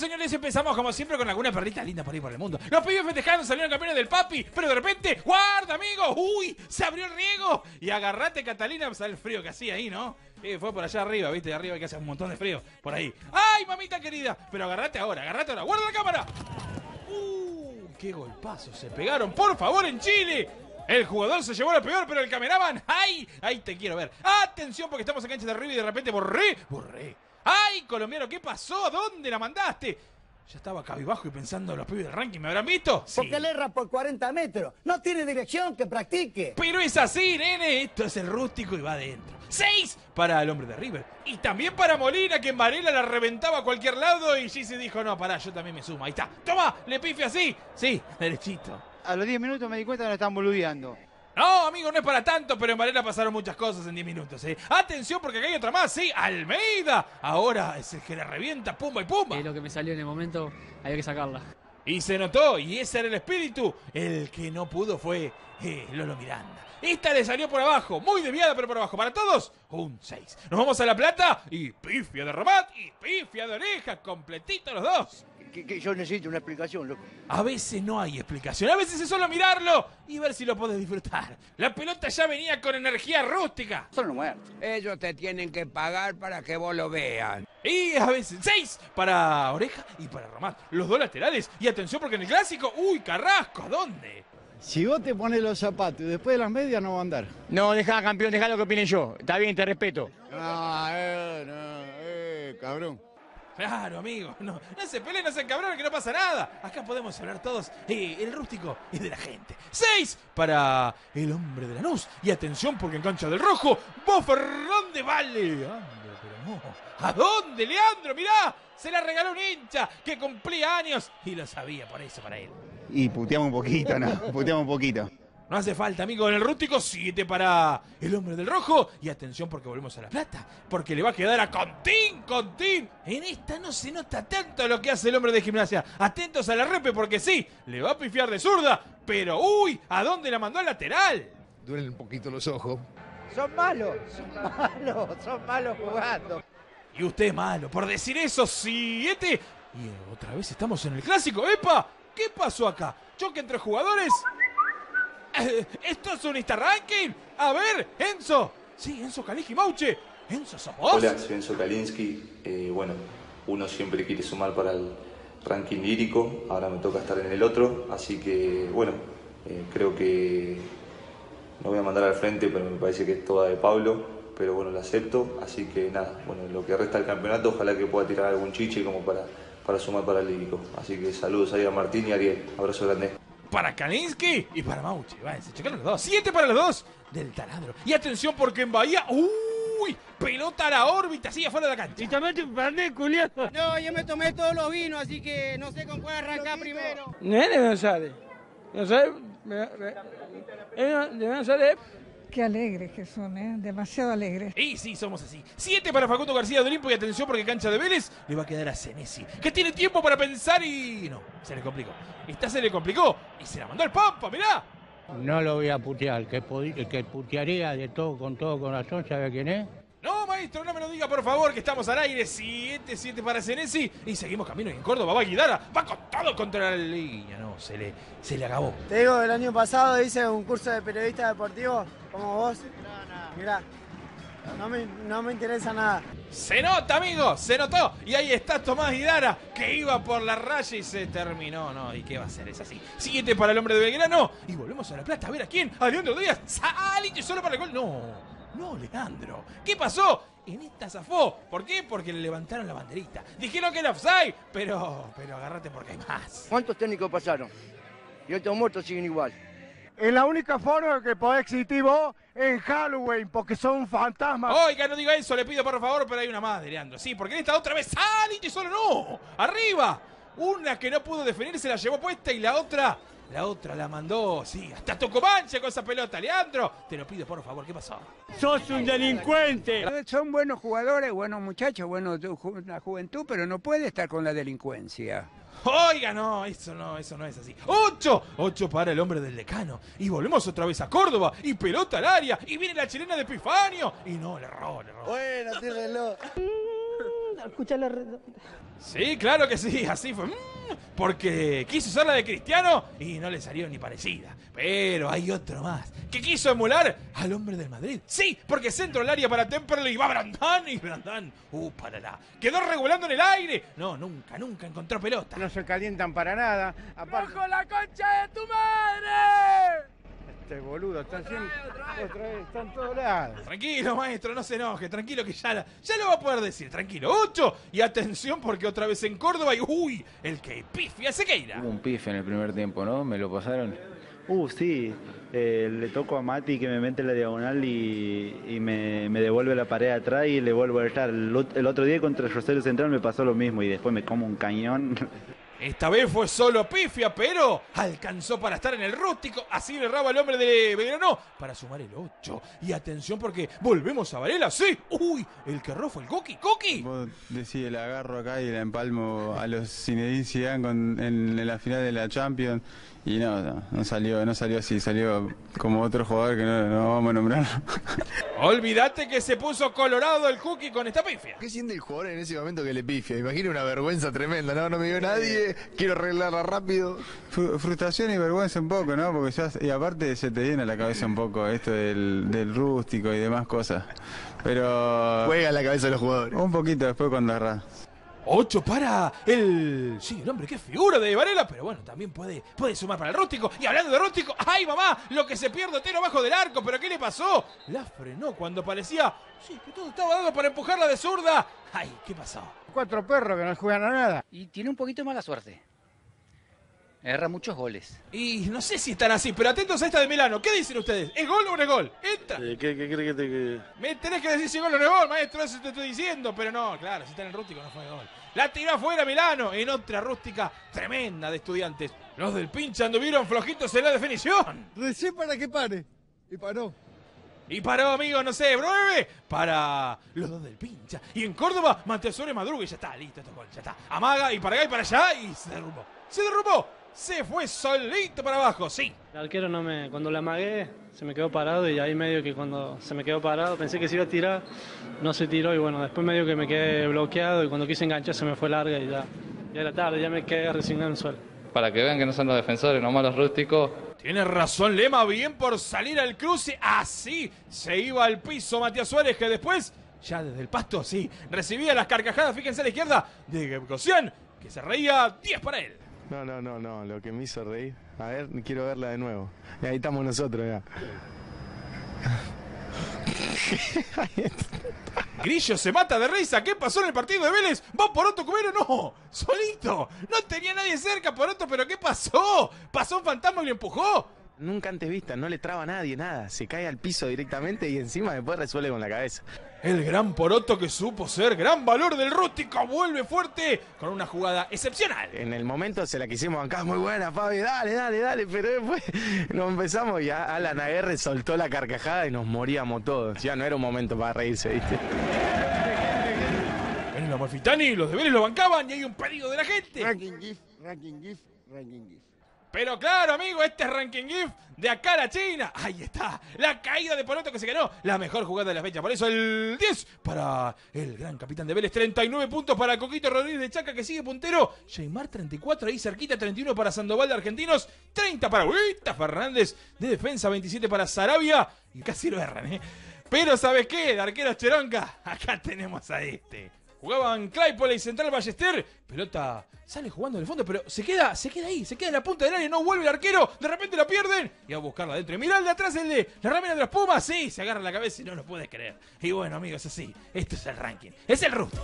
señores, empezamos como siempre con alguna perrita linda por ahí por el mundo. Los pibes festejando salieron campeones del papi, pero de repente, ¡guarda, amigo! ¡Uy! Se abrió el riego. Y agarrate, Catalina, pues el frío que hacía ahí, ¿no? Eh, fue por allá arriba, ¿viste? De arriba que hace un montón de frío. Por ahí. ¡Ay, mamita querida! Pero agarrate ahora, agarrate ahora. ¡Guarda la cámara! ¡Uh! ¡Qué golpazo se pegaron! ¡Por favor, en Chile! El jugador se llevó lo peor, pero el cameraman, ¡ay! ¡Ay, te quiero ver! ¡Atención! Porque estamos en cancha de arriba y de repente borré, borré. ¡Ay, colombiano, qué pasó! ¿A dónde la mandaste? Ya estaba cabizbajo y pensando, los pibes del ranking me habrán visto. Sí. Porque él erra por 40 metros. No tiene dirección, que practique. Pero es así, nene. Esto es el rústico y va adentro. ¡Seis! Para el hombre de River. Y también para Molina, que en Varela la reventaba a cualquier lado. Y se dijo, no, pará, yo también me sumo. Ahí está. ¡Toma! ¿Le pife así? Sí, derechito. A los 10 minutos me di cuenta que nos están boludeando. No, amigo, no es para tanto, pero en Varela pasaron muchas cosas en 10 minutos, ¿eh? Atención, porque acá hay otra más, ¿sí? Almeida. Ahora es el que le revienta, pumba y pumba. Es lo que me salió en el momento, había que sacarla. Y se notó, y ese era el espíritu. El que no pudo fue eh, Lolo Miranda. Esta le salió por abajo, muy desviada, pero por abajo. Para todos, un 6. Nos vamos a La Plata y pifia de Ramat y pifia de Oreja, completito los dos. Que, que yo necesito una explicación, loco. A veces no hay explicación, a veces es solo mirarlo y ver si lo podés disfrutar. La pelota ya venía con energía rústica. Son los muertos. Ellos te tienen que pagar para que vos lo vean. Y a veces seis para Oreja y para Ramat. Los dos laterales. Y atención porque en el clásico, uy, Carrasco, ¿a dónde? Si vos te pones los zapatos y después de las medias no va a andar. No, deja, campeón, deja lo que opine yo. Está bien, te respeto. Ah, eh, no, eh, cabrón. Claro, amigo, no, no se peleen, no se encabronen, que no pasa nada. Acá podemos hablar todos eh, el rústico y de la gente. Seis para el hombre de la luz. Y atención porque en cancha del rojo, vos Fernández vale. No. ¿A dónde, Leandro? Mirá, se la regaló un hincha que cumplía años y lo sabía por eso para él. Y puteamos un poquito, ¿no? Puteamos un poquito. No hace falta, amigo, en el rústico, siete para el hombre del rojo. Y atención porque volvemos a la plata, porque le va a quedar a Contín, Contín. En esta no se nota tanto lo que hace el hombre de gimnasia. Atentos a la repe porque sí, le va a pifiar de zurda. Pero, uy, ¿a dónde la mandó al lateral? Duelen un poquito los ojos. Son malos, son malos, son malos jugando. Y usted es malo, por decir eso, siete. Y otra vez estamos en el clásico. ¡Epa! ¿Qué pasó acá? ¿Choque entre jugadores? ¿Esto es un Insta Ranking? A ver, Enzo. Sí, Enzo Caligi Mauche. Enzo, ¿sos vos? Hola, soy Enzo Kalinsky. Eh, bueno, uno siempre quiere sumar para el ranking lírico, ahora me toca estar en el otro, así que bueno, eh, creo que no voy a mandar al frente, pero me parece que es toda de Pablo, pero bueno, lo acepto, así que nada, bueno, lo que resta del campeonato, ojalá que pueda tirar algún chiche como para, para sumar para el lírico. Así que saludos ahí a Martín y a Ariel, abrazo grande. Para Kalinsky y para Mauche. Va, se chocaron los dos. Siete para los dos del taladro. Y atención porque en Bahía. ¡Uy! Pelota a la órbita, así afuera de la cancha. Y también te perdés, culiado. No, yo me tomé todos los vinos, así que no sé con cuál arrancar primero. Nene no sale. No sale. No sale. Qué alegres que son, ¿eh? Demasiado alegres. Y sí, somos así. Siete para Facundo García de Olimpo y atención porque cancha de Vélez le va a quedar a Senesi. Que tiene tiempo para pensar y... No, se le complicó. Esta se le complicó y se la mandó el Pampa, mirá. No lo voy a putear, que, que putearía de todo con todo corazón, ¿sabe quién es? No, maestro, no me lo diga, por favor, que estamos al aire. Siete, siete para Senesi. Y seguimos camino y en Córdoba va Guidara. Va con todo contra la línea. No, se le, se le acabó. Te digo, el año pasado hice un curso de periodista deportivo, como vos. Mirá, no me, no me interesa nada. Se nota, amigo, se notó. Y ahí está Tomás Guidara, que iba por la raya y se terminó. No, ¿y qué va a hacer? Es así. Siete para el hombre de Belgrano. Y volvemos a La Plata. A ver a quién. A Leandro Díaz. Salite solo para el gol. No, no, Leandro. ¿Qué pasó? En esta zafó. ¿Por qué? Porque le levantaron la banderita. Dijeron que era offside, pero, pero agárrate porque hay más. ¿Cuántos técnicos pasaron? Y estos muertos siguen igual. Es la única forma que podés existir vos en Halloween, porque son fantasmas. Oiga, no diga eso, le pido por favor, pero hay una más Leandro. Sí, porque en esta otra vez salite solo no. Arriba. Una que no pudo definir se la llevó puesta y la otra, la otra la mandó, sí, hasta tocó mancha con esa pelota. Leandro, te lo pido por favor, ¿qué pasó? ¡Sos un delincuente! Son buenos jugadores, buenos muchachos, buenos de ju- la juventud, pero no puede estar con la delincuencia. Oiga, no, eso no, eso no es así. ¡Ocho! Ocho para el hombre del decano. Y volvemos otra vez a Córdoba. Y pelota al área. Y viene la chilena de Epifanio. Y no, le erró, le erró. Bueno, tírenlo. La redonda. Sí, claro que sí, así fue. Mm, Porque quiso ser la de Cristiano y no le salió ni parecida. Pero hay otro más, que quiso emular al hombre del Madrid. Sí, porque centro al área para Temperley y va Brandán y Brandán, uh, para quedó regulando en el aire. No, nunca, nunca encontró pelota. No se calientan para nada. Aparte, la concha de tu madre! Este boludo está haciendo otra vez, está en todos lados. Tranquilo, maestro, no se enoje, tranquilo que ya, la- ya lo va a poder decir, tranquilo. Ocho, y atención porque otra vez en Córdoba y uy, el que pifia Sequeira. Hubo un pife en el primer tiempo, ¿no? Me lo pasaron. Uh, sí, Eh, le toco a Mati que me mete la diagonal y, y me, me devuelve la pared atrás y le vuelvo a estar. El, ot- el otro día contra el Rosario Central me pasó lo mismo y después me como un cañón. Esta vez fue solo pifia, pero alcanzó para estar en el rústico. Así le erraba el hombre de Belgrano para sumar el 8. Y atención porque volvemos a Varela. Sí, uy, el que erró fue el Coqui. ¡Coqui! Vos decís, la agarro acá y la empalmo a los Zinedine Zidane con- en, en la final de la Champions y no, no, no salió, no salió así, salió como otro jugador que no, no vamos a nombrar. Olvídate que se puso colorado el Cookie con esta pifia. ¿Qué siente el jugador en ese momento que le pifia? Imagina una vergüenza tremenda, no, no me vio nadie, quiero arreglarla rápido. Fru- Frustración y vergüenza un poco, ¿no? Porque ya, y aparte se te viene a la cabeza un poco esto del, del rústico y demás cosas. Pero... Juega en la cabeza de los jugadores. Un poquito después cuando agarrás. 8 para el. Sí, el hombre, qué figura de Varela, pero bueno, también puede, puede sumar para el rústico. Y hablando de rústico, ¡ay, mamá! Lo que se pierde Otero abajo del arco, pero ¿qué le pasó? La frenó cuando parecía. Sí, que todo estaba dado para empujarla de zurda. ¡Ay, qué pasó! Cuatro perros que no juegan a nada. Y tiene un poquito de mala suerte. Erra muchos goles. Y no sé si están así, pero atentos a esta de Milano. ¿Qué dicen ustedes? ¿Es gol o no es gol? Entra. ¿Qué, qué crees que te.? que- Me tenés que decir si es gol o no es gol, maestro, eso te estoy diciendo. Pero no, claro, si está en el rústico no fue gol. La tiró afuera Milano en otra rústica tremenda de estudiantes. Los del pinche anduvieron flojitos en la definición. Recién para que pare. Y paró. Y paró, amigo, no sé, 9 para los dos del pincha. Y en Córdoba, Montesori madruga y ya está, listo, este gol, ya está. Amaga y para acá y para allá y se derrumbó. Se derrumbó. Se fue solito para abajo, sí. El arquero no me, cuando le amagué, se me quedó parado y ahí medio que cuando se me quedó parado pensé que se iba a tirar, no se tiró y bueno, después medio que me quedé bloqueado y cuando quise enganchar se me fue larga y ya, ya era tarde, ya me quedé resignado en el suelo. Para que vean que no son los defensores, nomás los rústicos. Tiene razón Lema, bien por salir al cruce. Así se iba al piso Matías Suárez, que después, ya desde el pasto, sí, recibía las carcajadas, fíjense a la izquierda, de Gebkosian, que se reía 10 para él. No, no, no, no, lo que me hizo reír. A ver, quiero verla de nuevo. Y ahí estamos nosotros ya. Grillo se mata de risa. ¿Qué pasó en el partido de Vélez? ¿Va Poroto Cubero? No, solito. No tenía nadie cerca, Poroto, pero ¿qué pasó? ¿Pasó un fantasma y lo empujó? Nunca antes vista, no le traba a nadie nada. Se cae al piso directamente y encima después resuelve con la cabeza. El gran Poroto que supo ser gran valor del rústico vuelve fuerte con una jugada excepcional. En el momento se la quisimos bancar, muy buena, Fabi, dale, dale, dale, pero después nos empezamos y a- Alan Aguerre soltó la carcajada y nos moríamos todos. Ya no era un momento para reírse, ¿viste? En el Amalfitani los de Vélez lo bancaban y hay un pedido de la gente. Ranking GIF, ranking GIF, ranking GIF. Pero claro, amigo, este es Ranking GIF de acá a la China. Ahí está, la caída de Poroto que se ganó la mejor jugada de la fecha. Por eso el 10 para el gran capitán de Vélez, 39 puntos para Coquito Rodríguez de Chaca que sigue puntero. Jaymar 34 ahí cerquita, 31 para Sandoval de Argentinos, 30 para Huita Fernández de defensa, 27 para Sarabia y casi lo erran, ¿eh? Pero ¿sabes qué? De arqueros Cheronca, acá tenemos a este. Jugaban Claypole y Central Ballester. Pelota sale jugando en el fondo, pero se queda, se queda ahí, se queda en la punta del área, no vuelve el arquero. De repente la pierden y a buscarla adentro. Y mirá el de atrás, el de la ramera de los Pumas. Sí, se agarra la cabeza y no lo puede creer. Y bueno, amigos, así. Esto es el ranking. Es el Rusto.